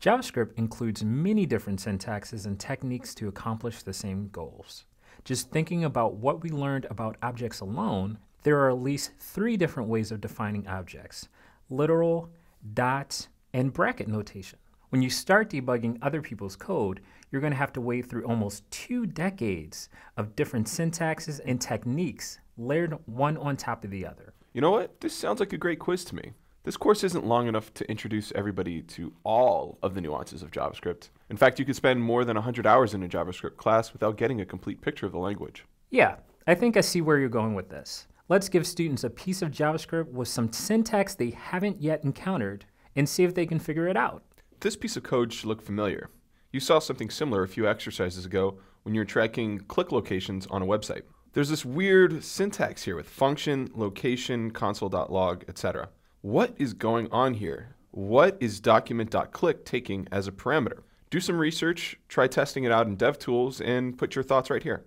JavaScript includes many different syntaxes and techniques to accomplish the same goals. Just thinking about what we learned about objects alone, there are at least three different ways of defining objects literal, dot, and bracket notation. When you start debugging other people's code, you're going to have to wade through almost two decades of different syntaxes and techniques layered one on top of the other. You know what? This sounds like a great quiz to me. This course isn't long enough to introduce everybody to all of the nuances of JavaScript. In fact, you could spend more than 100 hours in a JavaScript class without getting a complete picture of the language. Yeah, I think I see where you're going with this. Let's give students a piece of JavaScript with some syntax they haven't yet encountered and see if they can figure it out. This piece of code should look familiar. You saw something similar a few exercises ago when you were tracking click locations on a website. There's this weird syntax here with function, location, console.log, etc. What is going on here? What is document.click taking as a parameter? Do some research, try testing it out in DevTools, and put your thoughts right here.